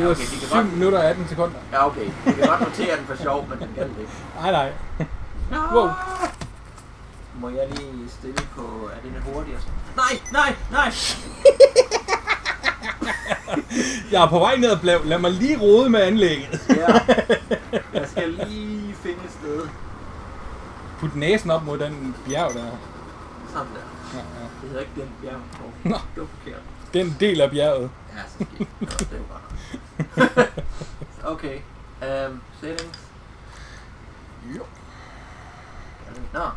Det Ja, var okay, vi kan 7 godt- minutter og 18 sekunder. Ja, okay. Vi kan godt notere den for sjov, men den gad det ikke. Nej, nej. Wow. Må jeg lige stille på... Er det lidt hurtigere? Nej, nej, nej! Jeg er på vej ned ad blav. Lad mig lige rode med anlægget. Ja. Jeg skal lige finde et sted. Put næsen op mod den bjerg der. Sådan der. Ja, ja. Det hedder ikke den bjerg. Nå. det var forkert. Den del af bjerget. Ja, så skidt. Det var godt. okay. Um, settings. Jo. Nå.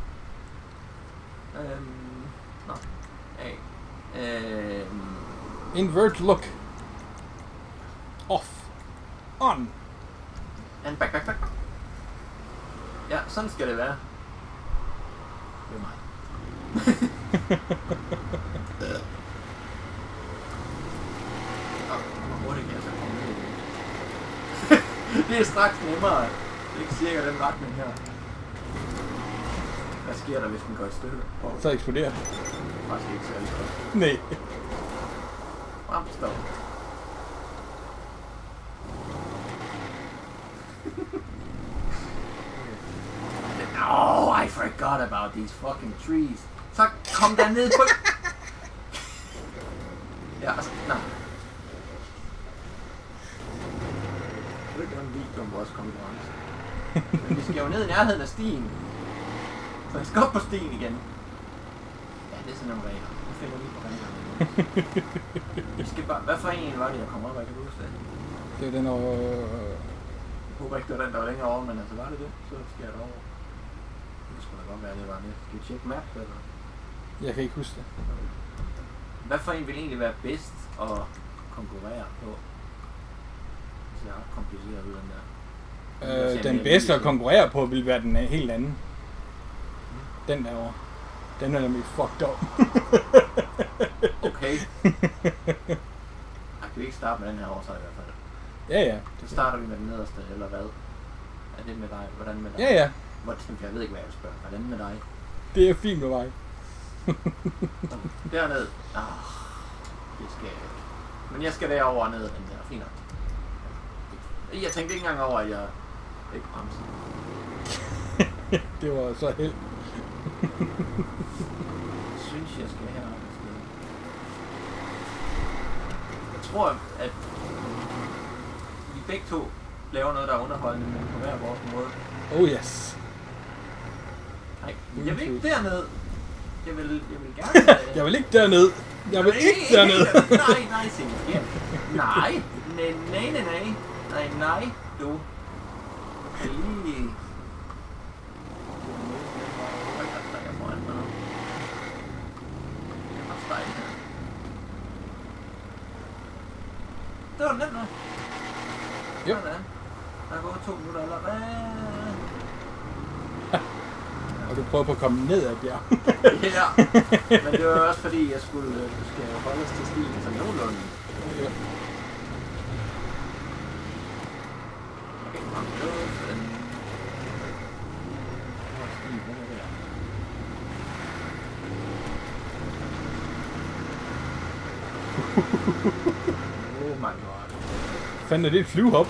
Um, nå. Hey. Um, Invert look. Off. On. and back, back, back. Ja, sådan skal det være. Det er mig. Det er straks nemmere. Det er ikke cirka den retning her. Hvad sker der, hvis den går i stykker? Oh, Så eksploderer. faktisk ikke særlig godt. Nej. Frem, stop. Oh, I forgot about these fucking trees. Så kom der ned på... ja, altså, nej. Jeg vil gerne video om vores konkurrence. Men vi skal jo ned i nærheden af stien. Så vi skal op på stien igen. Ja, det er sådan nogle regler. Nu finder vi på reglerne. Vi skal bare... Hvad for en var det, der kom op? Jeg kan huske det. Det er den over... Jeg håber ikke, det var den, der var længere over, men altså var det det, så skal jeg derover. Det skulle da godt være, det var det. Skal vi tjekke map, eller? Jeg kan ikke huske det. Hvad for en vil egentlig være bedst at konkurrere på? Det ser ret kompliceret ud, den der. Øh, den bedste at konkurrere på vil være den helt anden. Den derovre. Den er nemlig fucked up. Okay. Kan vi ikke starte med den her så i hvert fald. ja, ja. Så starter vi med den nederste, eller hvad? Er det med dig? Hvordan med dig? Ja, ja. Hvordan, jeg ved ikke, hvad jeg vil spørge. Hvordan med dig? Det er fint med mig. Derned. Ah, det skal jeg ikke. Men jeg skal derover ned, den der. Fint nok. Jeg tænkte ikke engang over, at jeg ikke bremsede. det var så held. Jeg synes, jeg skal sted. Jeg tror, at vi begge to laver noget, der er underholdende, men på hver vores måde. Oh yes. Nej, jeg vil ikke derned. Jeg vil, jeg vil gerne... Jeg vil ikke derned. Jeg vil ikke derned. nej, nej. Nej, nej, nej, nej, nej. Nej, nej, du. Lige... Jeg. Det var nemt nok. Jo. Sådan. Der er gået to minutter allerede. Og du prøver på at komme ned ad bjerg. Ja, men det var også fordi, jeg skulle, øh, du skal jo holde os til stien som nogenlunde. Ja. Okay, kom, det var sådan. Hvor er stien? Hvad er det der? Oh my god. Fanden er det et flyvehop?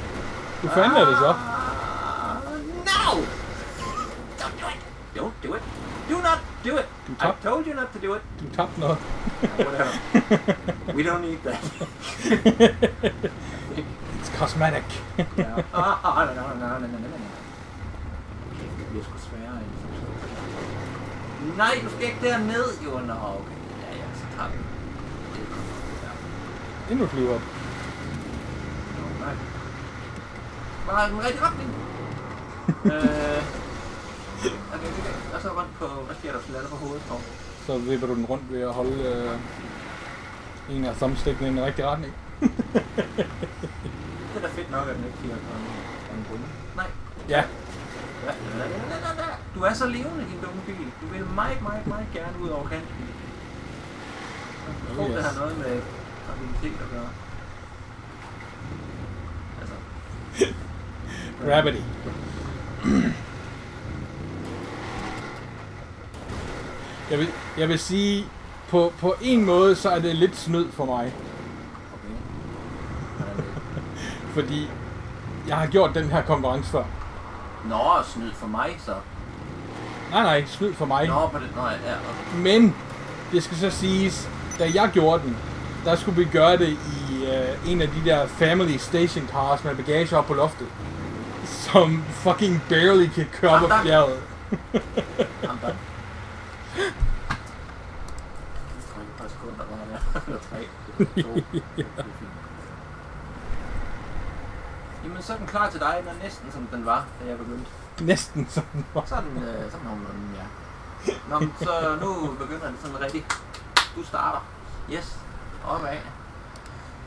Du fanden er det så? Ah, No! Don't do it! Don't do it! Do not do it! Du I told you not to do it! Du tabte noget. Whatever. We don't need that. It's cosmetic. Ja. Ah, ah, nej, nej, nej, nej, nej, nej. Okay, det bliver sgu sværere end. Nej, du skal ikke derned, jo. Nå, okay. Ja, ja, så tager vi. Endnu et flyvehop. Nej. Bare den rigtige retning. øh, okay, okay. Og så rundt på, hvad sker der, så lander på hovedet, Torben? Så vipper du den rundt ved at holde øh, en af thumbstickene i den rigtige retning. Det er da fedt nok, at den ikke kigger på en, på en runde. Nej. Ja. Ja, ja, ja, ja. Du er så levende, din dumme bil. Du vil meget, meget, meget gerne ud over kanten. Jeg tror, Oh, det yes. har noget med stabilitet at gøre. Altså, Gravity. Jeg vil, jeg vil sige, på, på en måde, så er det lidt snyd for mig. okay. Fordi jeg har gjort den her konkurrence før. Nå, snyd for mig så. Nej, nej, snyd for mig. Nå, på det. Nå, ja, ja, okay. Men det skal så siges, da jeg gjorde den, der skulle vi gøre det i øh, en af de der family station cars med bagage op på loftet. Som fucking barely kan køre op ad bjerget. I'm done. Fint. Jamen, så er den klar til dig. Den er næsten som den var, da jeg begyndte. Næsten sådan. Sådan, øh, sådan nogenlunde, ja. Nå, så nu begynder det sådan rigtig. Du starter. Yes. Opad.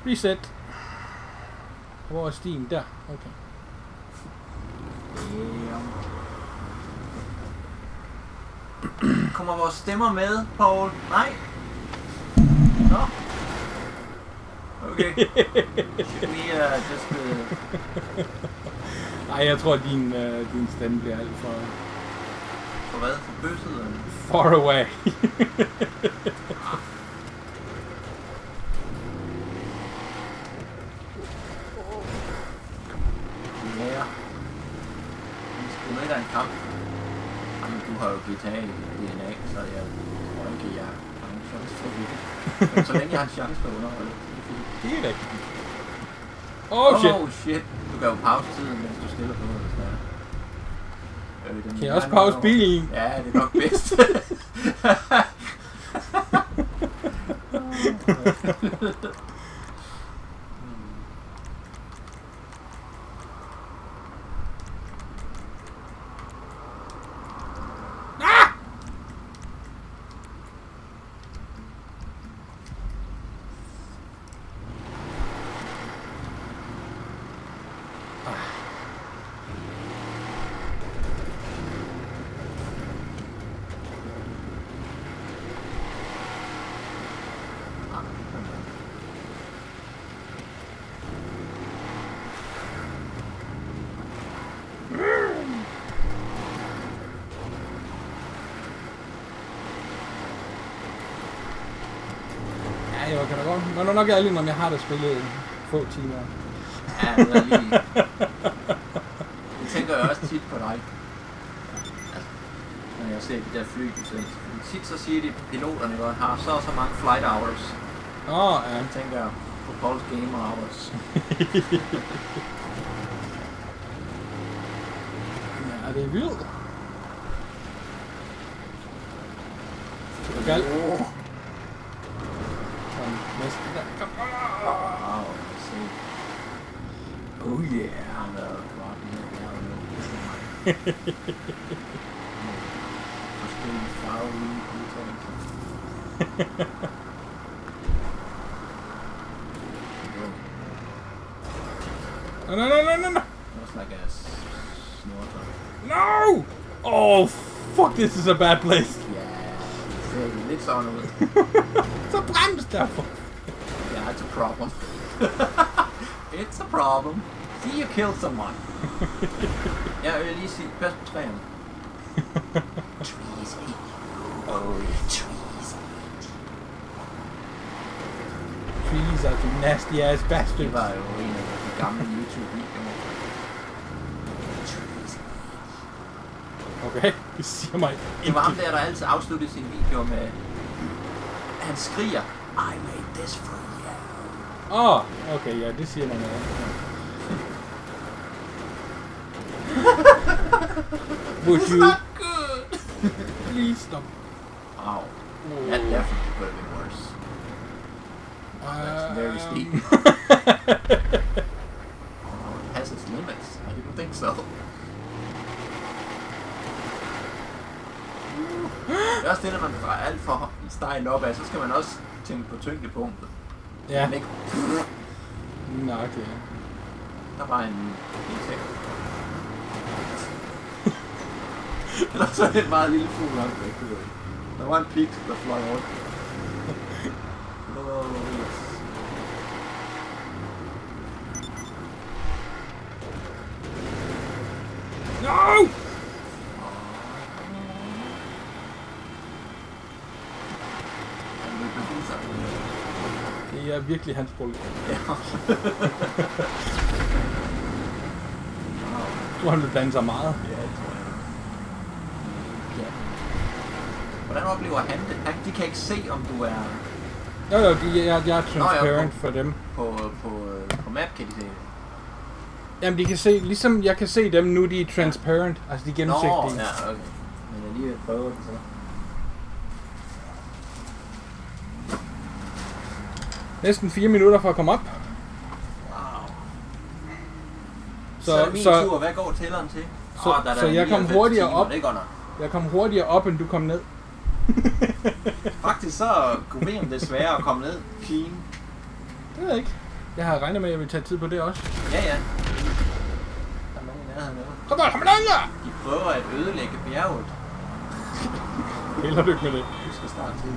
Reset. Hvor er stien? Der. Okay. Kommer vores stemmer med, Paul? Nej. Nå. Okay. Should we uh, just... Uh, Nej, jeg tror, din, øh, din stemme bliver alt for for hvad? For bøsset? far away. Ja. Med dig en kamp. Jamen, du har jo GTA i DNA, så jeg tror ikke, jeg har en chance for vinde. Men så længe jeg har en chance for at underholde. det er fint. det er rigtigt. Oh shit. Oh shit. Du kan jo pause tiden, mens du stiller på noget, hvis det er. Øh, Kan jeg også pause bilen? Ja, det er nok bedst. Ja, jeg kan da godt. Men nok ærlig, om jeg har da spillet få timer. Ja, det er lige... Det tænker jeg også tit på dig. Altså, når jeg ser de der fly, så tit så siger de, piloterne ikke, har så og så mange flight hours. Åh, oh, ja. Så tænker jeg på Pauls gamer hours. Ja, det er vildt. Gal. Oh. Kom, næsten der. Kom. Wow, se. Oh yeah. Han er droppen her, jeg har jo det er mig. Forskellige farverige udtalelser. Jo, No, no, no, no, no, no. Også like a snorter. No! Oh, fuck, this is a bad place. Ja, det ser lidt sådan ud. Så brems derfor. Yeah, it's a problem. it's a problem. See you kill someone. jeg vil lige sige, pas på træerne. trees hate you. Oh, trees. Trees are the nasty ass Det bastards. var jo en af de gamle YouTube-videoer. Trees. Okay, det siger mig Det var ham ikke. der, der altid afsluttede sin video med... Han skriger, I made this for you. Åh, oh, okay, ja, det siger mig noget. Would It's you not good. please stop? Wow. That definitely could have been worse. That's very Um, steep. It has its limits. I didn't think so. Det er også det, når man drejer alt for stejlt opad, så skal man også tænke på tyngdepunktet. Ja, ikke, nøjagtigt, ja. der var en insekt. Eller så et meget lille fugl langt væk. Der var en pig, der fløj rundt. Nå, yes. No! Han løb med sig. Det Det er virkelig hans problem. Ja. Jeg tror, han vil blande sig meget. Ja, det tror jeg. Ja. Hvordan oplever han det? Han, de kan ikke se, om du er Jo, jo, de, jeg, jeg er transparent på- for dem. på, på, øh, på map, kan de se det. Jamen, de kan se, ligesom jeg kan se dem nu, de er transparent. Altså, de er gennemsigtige. Nå, ja, okay. Men alligevel prøver den så. Næsten 4 minutter for at komme op. Wow. Så, Så, min så tur. Hvad går tælleren til? Så- Åh, der er så jeg kom 99 hurtigere timer, op. Det jeg kom hurtigere op, end du kom ned. Faktisk så kunne vi det sværere at komme ned clean. Det ved jeg ikke. Jeg har regnet med, at jeg vil tage tid på det også. Ja, ja. Der er nogen i nærheden. Kom on, kom on, De prøver at ødelægge bjerget. Held og lykke med det. Du skal starte til.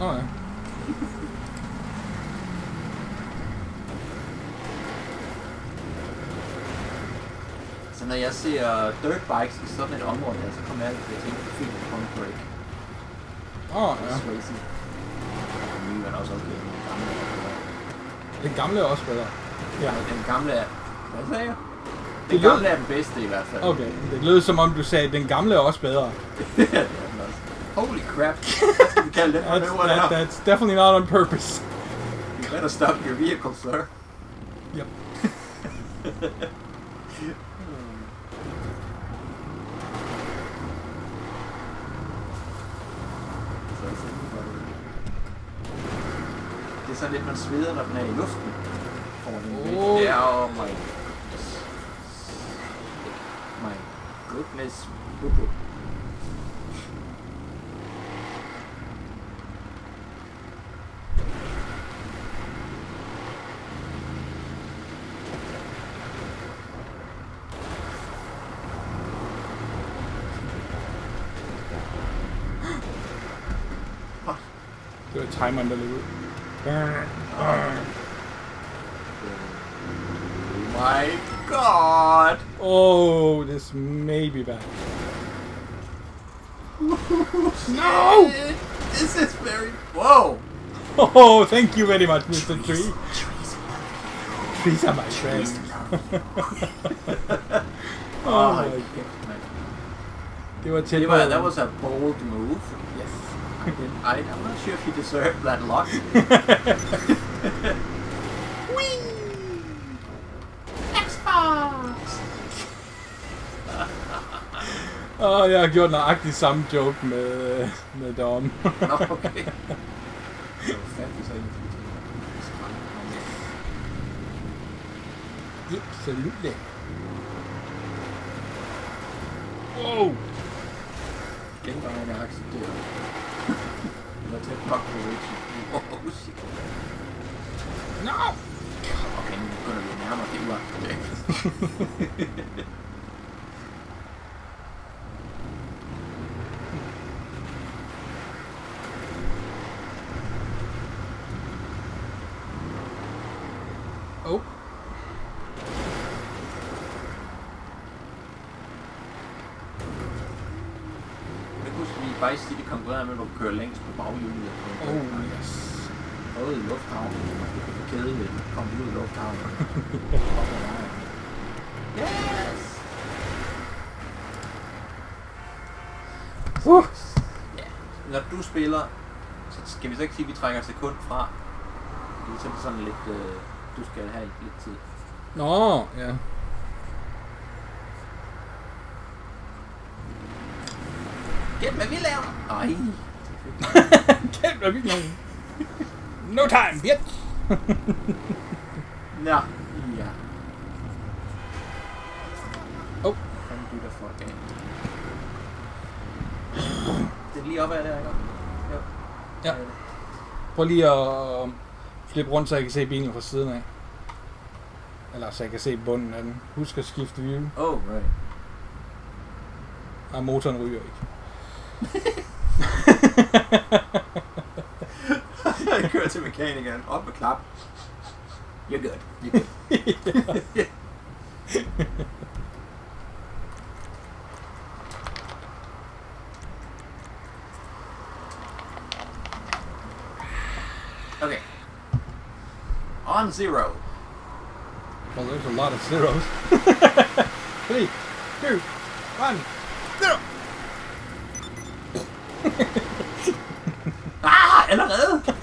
Åh oh, ja. Så når jeg ser dirt bikes i sådan et område her, så kommer jeg til at tænke på filmen Point Break. Åh oh, Ja. Swayze. Den nye er også okay, den gamle er bedre. Den gamle er også bedre. Ja. Den gamle er... Hvad sagde jeg? Det Den lød- gamle er den bedste i hvert fald. Okay, det lød som om du sagde, at den gamle er også bedre. ja, det er den også. Holy crap. Hvad skal vi kalde den That's, that, that's definitely not on purpose. You better stop your vehicle, sir. Yep. Så er sådan, hvor det- Det er sådan lidt, man sveder, når den er i luften. Oh. Ja, oh my goodness. My goodness. Bubu. Det var timeren, der No! This is very... Whoa! Oh, thank you very much, Mr. Tree. Trees are my friend. Oh, ah, oh my god. god. You var tæt Det på. var, that was a bold move. Yes. I I, I'm not sure if you deserved that luck. Åh, jeg har gjort nøjagtig samme joke med, med Dom. Nå, okay. Absolutely. Wow. Var jeg accepteret. Var tæt nok på Richie. Oh shit. No! Okay, nu begynder vi at nærme os det uacceptabelt. Oh. Jeg kan huske, vi faktisk tit konkurrerede med, at du kører længst på baghjulet. Oh, yes. Både i lufthavnen, og det er kedeligt. Kom ud i lufthavnen. Yes! Uh. Ja. Når du spiller, så skal vi så ikke sige, at vi trækker sekund fra. Så er det sådan lidt, øh, du skal have lidt tid. Nå, ja. Gæt, hvad vi laver! Ej. Kæft, hvad vildt nogen. No time, bitch! Nå, ja. Oh. Fanden du der for af? Det er lige op ad der, ikke? Jo. Ja. Prøv lige at flippe rundt, så jeg kan se bilen fra siden af. Eller så jeg kan se bunden af den. Husk at skifte view. Oh, right. Og motoren ryger ikke. Kører til mekanikeren. Op med klap. You're good. You're good. Okay. On zero. Well, there's a lot of zeros. Three, two, one, zero. Ah, allerede!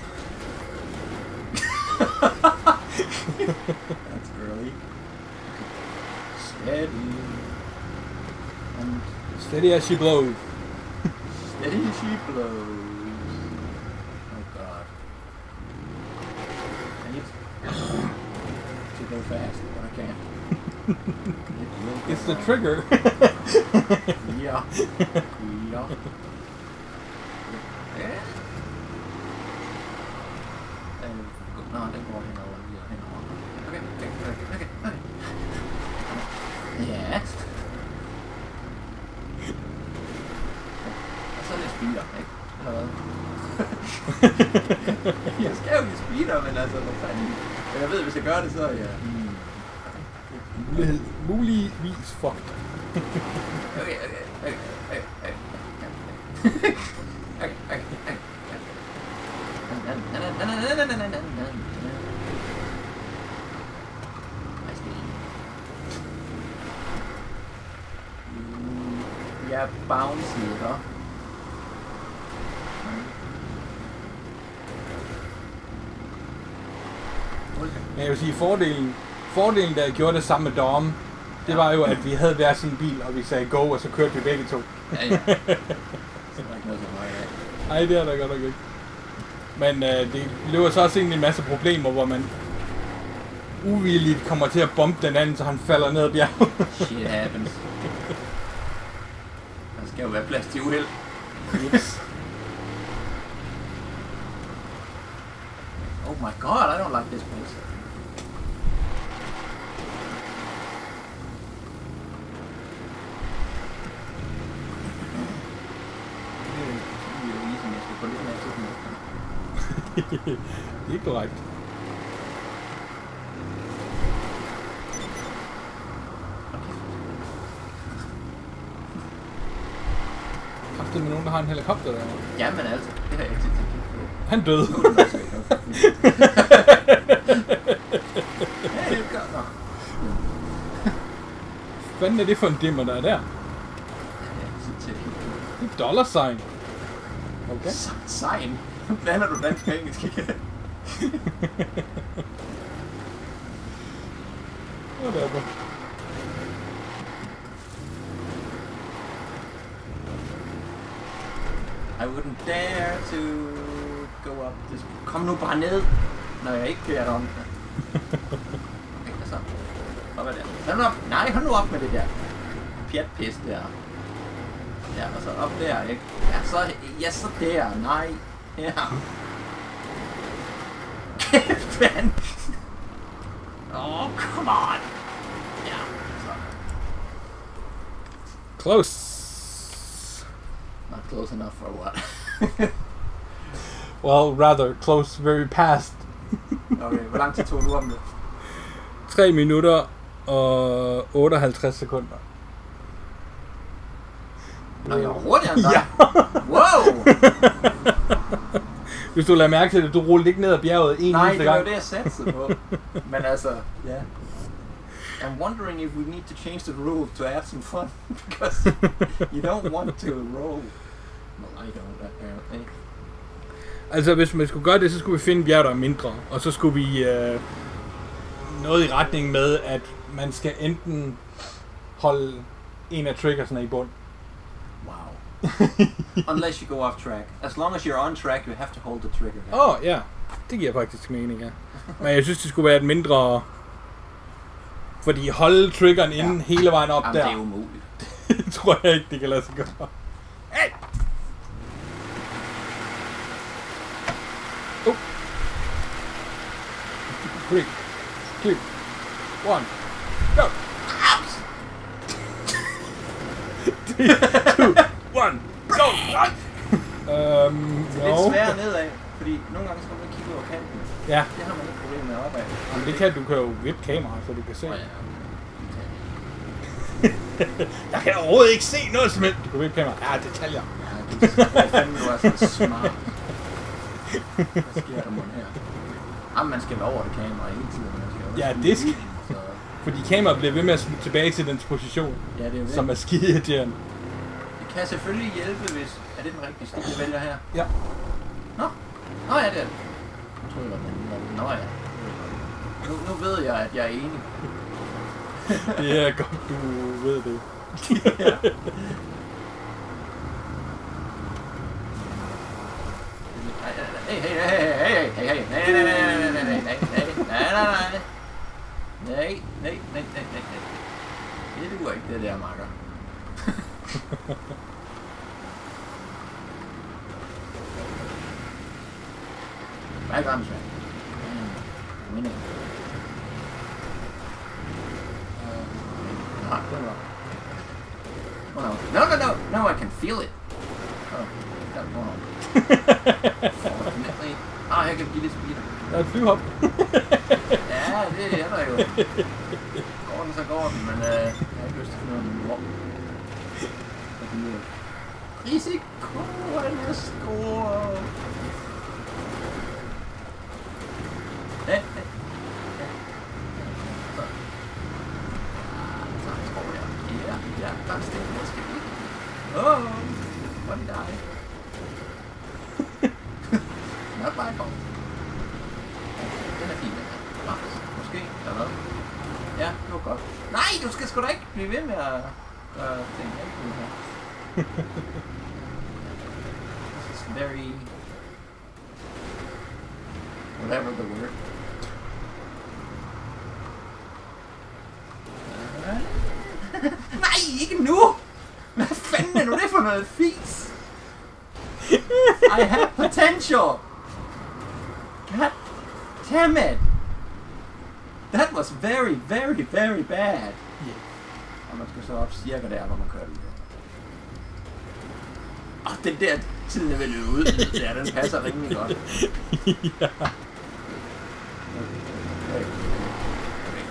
That's early. Steady. And Steady as she blows. steady she blows. Oh god. I need to go fast, but I can't. It will go It's the trigger. Ja. Speeder, ikke? Eller hvad? jeg skal jo i speeder, men altså, hvad fanden? Men jeg ved, hvis jeg gør det, så er jeg... Hmm. Mulighed, muligvis fucked. Okay, okay, okay. Okay, okay, okay. Nice game. Mm, Ja, bouncy, ikke? Vil sige, fordelen, fordelen, da jeg gjorde det samme med Dom, det var jo, at vi havde hver sin bil, og vi sagde go, og så kørte vi begge to. Ja, ja. Så er der ikke noget så meget af. Nej, det er der godt nok ikke. Men øh, det løber så også ind i en masse problemer, hvor man uvilligt kommer til at bombe den anden, så han falder ned ad bjerget. Shit happens. Der skal jo være plads til uheld. Ups. Oh my god, I don't like this place. Det er jo easy, men jeg skal få lidt mere tid med. Det er korrekt. Det med nogen, der har en helikopter der. Jamen altså, det har jeg ikke tid til. Han døde. Er altså er. Hvad er det for en dimmer, der er der? Det er dollar sign. Okay. Sign. Blander du dansk og engelsk igen. Whatever. I wouldn't dare to go up this... Kom nu bare ned, når jeg ikke beder dig om det. Okay, hvad så? Op ad der. Hold nu op. Nej, hold nu op med det der pjatpis der. Ja, og så op der, ikke? Ja, så, ja, så der. Nej. Kæft, mand. Oh, come on. Så. Close. Not close enough for what? Well, rather close, very past. Okay, hvor lang tid tog du om det? 3 minutter og 58 sekunder. Nå, jeg var hurtigere end dig. Ja. Wow! Hvis du lader mærke til det, du rullede ikke ned ad bjerget en Nej, eneste det var gang. det, jeg satte på. Men altså, ja. I'm wondering if we need to change the rule to add some fun. Because you don't want to roll. Well, I don't, apparently. Altså, hvis man skulle gøre det, så skulle vi finde en bjerg, der er mindre. Og så skulle vi øh, noget i retning med, at man skal enten holde en af triggersne i bund. Wow. Unless you go off track. As long as you're on track, you have to hold the trigger. Åh, oh, ja. Det giver faktisk mening, ja. Men jeg synes, det skulle være et mindre... Fordi holde triggeren inden Ja. hele vejen op Jamen, der, det er umuligt. det tror jeg ikke, det kan lade sig gøre. Hey! Oh. Three, two, one, go! Two, one, go! Øhm, Det er lidt no. sværere nedad, fordi nogle gange skal man kigge over kanten. Ja, Det har man ikke problem med opad. men det kan du kan jo vippe kameraet, så du kan se. Åh, ja. Jeg kan overhovedet ikke se noget som helst. Du kan vippe kameraet. Ja, detaljer. Ja, du er fandme, du er så smart. Hvad sker der mon her? Jamen, man skal være over det kamera hele tiden. Man skal Ja, det skal- Fordi kameraet bliver ved med at smutte tilbage til dens position, ja, det er jo det. som er skide irriterende. Kan selvfølgelig hjælpe, hvis... Er det den rigtige stil, jeg vælger her? Ja. Nå. Nå ja, det er det. Jeg troede, det var den anden. Nå ja. Nu, nu ved jeg, at jeg er enig. Det er godt, du ved det. Hey, hey, hey, hey, hey, hey, hey, nej, nej, nej, nej, nej, nej, nej, nej, nej, nej. Nej, nej, nej, nej, nej, nej. Det duer ikke, det der, makker. Hvad gør man så? Min ikke. Nej, right on track. Mm. Winning. Uh, no, no, no, no! I can feel it. Oh, that's wrong. Fortunately, oh, I can beat this. That's too up. yeah, det Yeah, at finde noget hvor. Risiko, han er stor. Ja, ja, ja. Ah, jeg. Ja, der er stille, jeg skal ikke. Åh, hvor er de dig? Not my fault. Den er fin, den her. Måske, eller hvad? Ja, det var godt. Nej, du skal sgu da ikke blive ved med at gøre ting ikke ud her. Rachel! God damn it! That was very, very, very bad. Man ska så avsjäga det alla man kunde. Att det där ser väl ut där den passar rimligt gott. ja.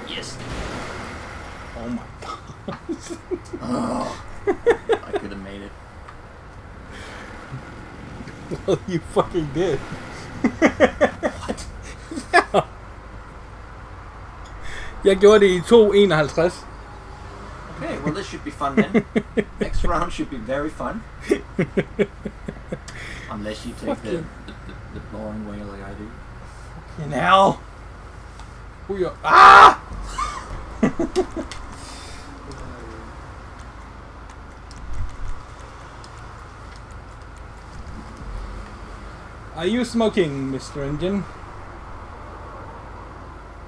Yes. Oh my god. oh, I could have made it. Well, you fucking did. What? Jeg gjorde det i 2.51. Okay, well this should be fun then. Next round should be very fun. Unless you take the, the, the, the boring way like I do. In hell. Ryger. Ah! Are you smoking, Mr. Engine?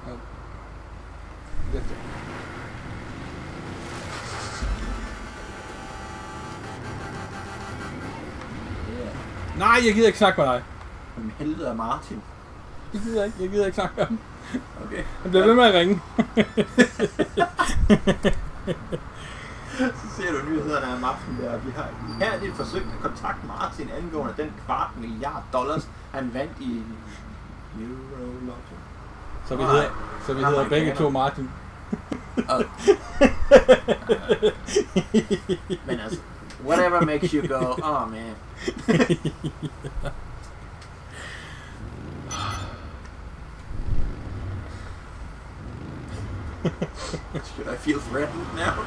Oh. Yeah. Nej, jeg gider ikke snakke med dig. Hvem helvede er Martin? Jeg gider ikke, jeg gider ikke snakke med ham. Okay. Han bliver ved med at ringe. Så ser du nyhederne om aftenen der. Vi har her lidt forsøgt at kontakte Martin angående den kvart milliard dollars, han vandt i Euro Lotto. Så vi hedder, så vi hedder begge to Martin. Og, men altså, whatever makes you go, oh man. Should I feel threatened now?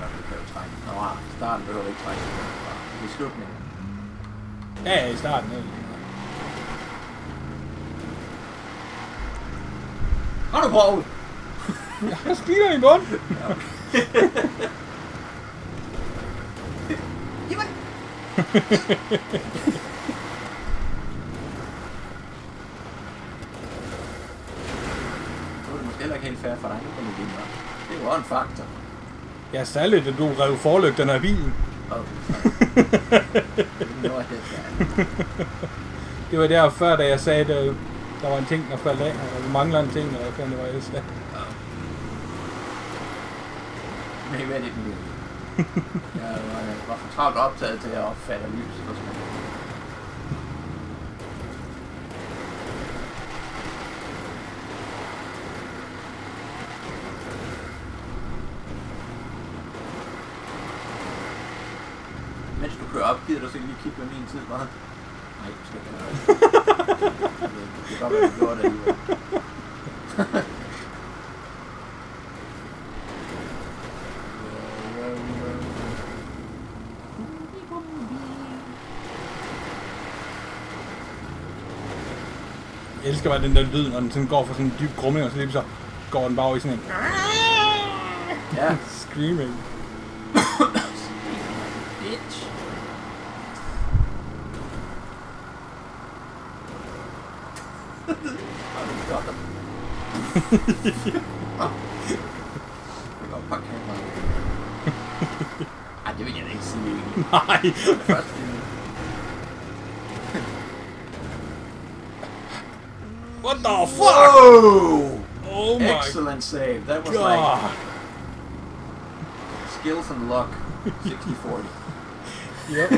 Det kan jo trække. Nå, ah, starten behøver ikke trække. Det er slutningen. Ja, ja, i starten. Ja. Har du prøvet? Jeg har speeder i munden. Jamen! Så er det måske heller ikke helt fair for dig, at du vinder. Det er jo en faktor. Ja, særligt, at du rev forlygterne af bilen. Oh. Det var der før, da jeg sagde, at øh, der var en ting, der faldt af, og vi mangler en ting, og hvad fanden det var, jeg sagde. Maybe I didn't do it. Jeg var, var for travlt optaget til at opfatte lys. og sådan noget. Mens du kører op. Gider du så lige kigge med min tid, bare? Nej, du skal ikke ikke, Det kan godt være, du gjorde det alligevel. Jeg elsker bare den der lyd, når den sådan går for sådan en dyb grumming, og så lige så går den bare over i sådan en Ja. screaming. Bitch. Det vil jeg da ikke sige. Nej. What the fuck? Whoa! Oh my Excellent save. That was like skills and luck. 60-40. Yep.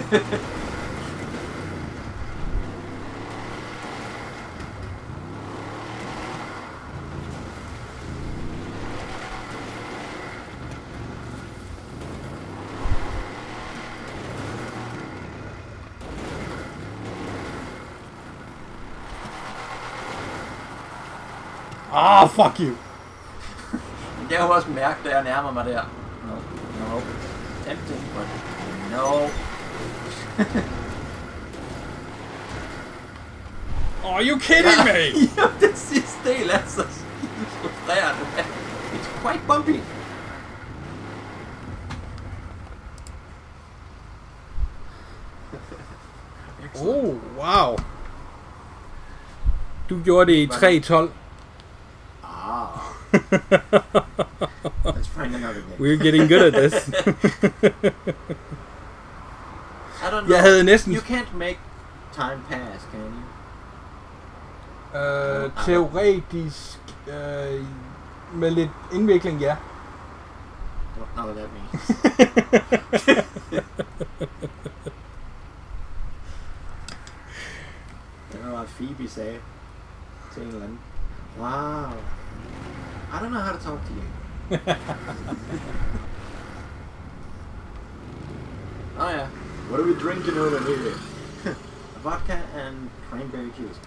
Fuck you. Men jeg kunne også mærke, da jeg nærmer mig der. No, no. Tempting, but no. Are you kidding me? jo, den sidste del er så frustrerende. It's quite bumpy. Oh, wow. Du gjorde det i 3.12. Let's find another game. We're getting good at this. I don't know. Jeg havde næsten... You can't make time pass, can you? Uh, øh, teoretisk... Øh, uh, med lidt indvikling, ja. Don't know what that means. Det var hvad Phoebe sagde til en eller anden. Wow. I don't know how to talk to you. oh yeah. What are we drinking over here? Vodka and cranberry juice.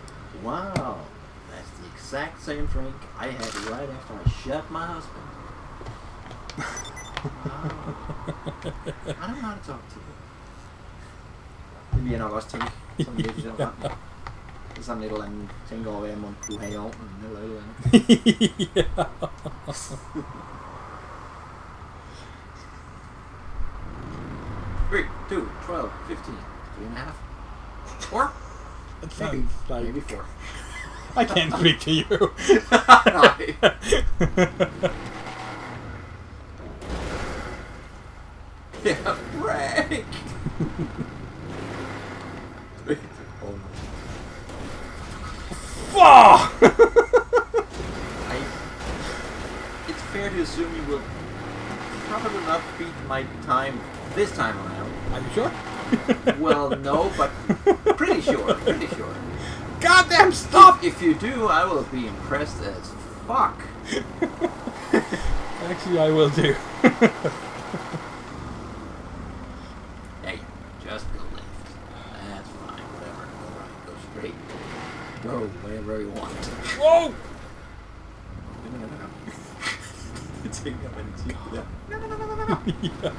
Wow. That's the exact same drink I had right after I shot my husband. Wow. I don't know how to talk to you. Det vil jeg nok også tænke. Sådan lidt i den retning. Det er sådan et eller andet, tænker over, hvad jeg må kunne have i ovnen, eller et eller andet. ja. Three, two, 12, 15, three and a half. Four? That Maybe, sounds like... maybe four. I can't speak to you. Nej. yeah, Frank! Fuck! I, it's fair to assume you will probably not beat my time this time around. Are you sure? Well, no, but pretty sure, pretty sure. Goddamn stop! If you do, I will be impressed as fuck. Actually, I will do. Hey, just go left. That's fine, whatever. Go right, go straight. Go wherever you want. Whoa! No, no, no, no. Take up any teeth. No, no, no, no, no, no. yeah.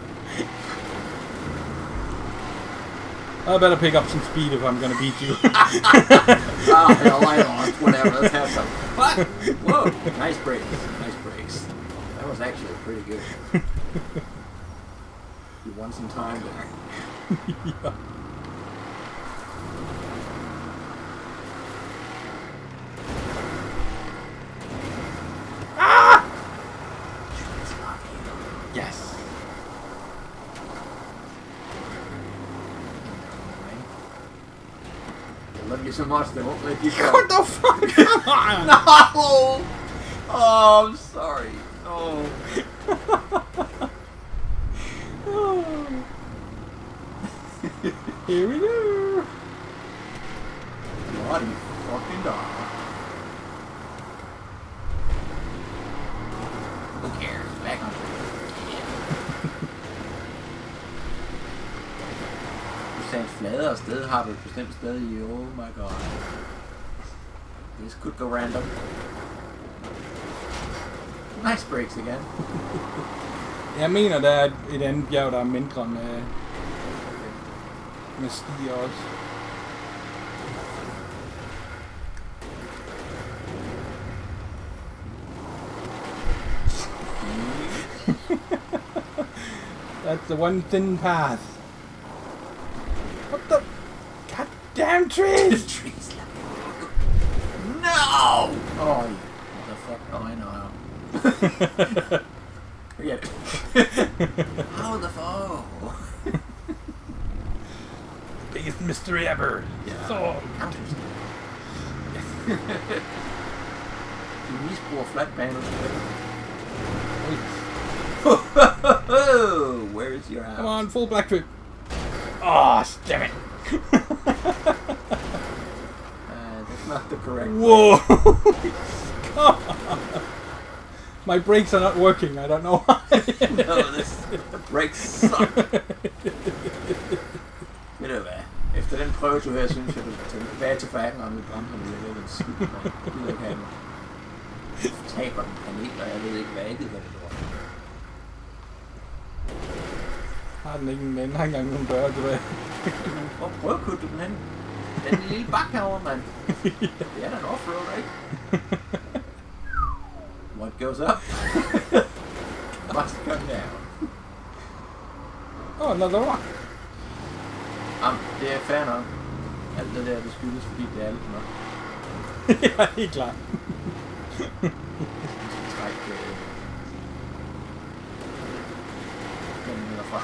I better pick up some speed if I'm gonna beat you. Oh, hell, I lost. Whatever, let's have some. What? Whoa, nice brakes. Nice brakes. That was actually pretty good. You won some time there. yeah. Yes. They love you so much, they won't let you What the fuck? Come on! No! Oh, I'm sorry. Oh. Here we go. Bloody fucking dog. Fladere sted har du et bestemt sted i, oh my god. This could go random. Nice breaks igen. Jeg mener, der er et, et andet bjerg, der er mindre med, med stier også. That's the one thin path. Goddamn trees! trees. No! Oh, you motherfucker. Oh, I know how. Forget it. how the fuck? Biggest mystery ever. Yeah. So, Du misbruger flatbaner. Where is your house? come on, full black trip. Oh, ah, damn it. That's not the correct Whoa! Come on. My brakes are not working. I don't know why. no, this, the brakes suck. Ved du hvad? Efter den prøvetur her, synes jeg, du skal tilbage til færgen og mit bremserne lidt den skidt, mand. Jeg gider ikke have den. Taber den panik, og jeg ved ikke, hvad jeg gider det lort. har den ikke en? Har engang nogen døre tilbage. Hvor prøvekutte du den hen? Den lille bakke herovre, mand. Det er da en offroad, ikke? What goes up? Must come down. Oh, another rock. Jamen, det er fair nok. Alt det der, det skyldes, fordi det er lidt nok. ja, helt klart. Trække øh, den herfra.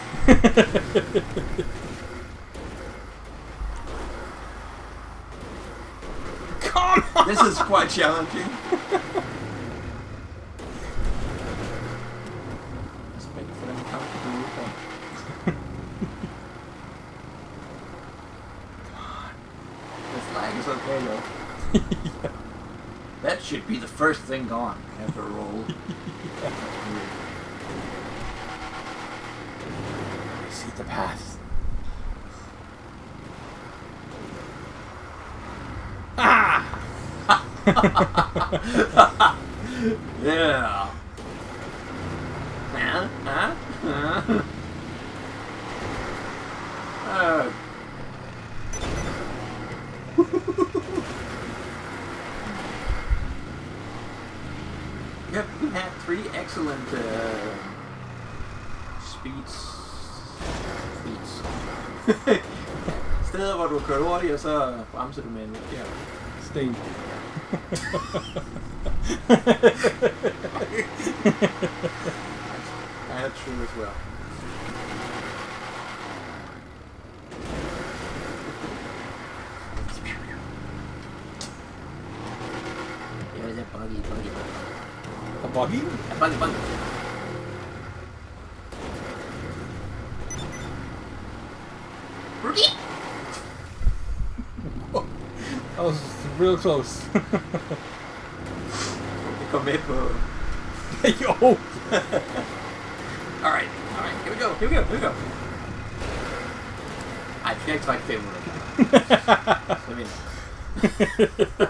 Come on! This is quite challenging. Let's make it for them comfortable with them. The flag is okay though. That should be the first thing gone after a roll. I see the path. Ah! Yeah. Huh? Huh? Huh? Uh, yep, you had three excellent uh, speeds. Speeds. Steder, hvor du kørt hurtigt, og så bremser du med en forkert. Sten. That's true as well. Is that buggy, buggy, A buggy? yeah, buggy, buggy. Real close. Det kom med på... Yo! Alright, alright, here we go, here we go, here we go. Ej, det skal ikke trække 500. Så vinder jeg.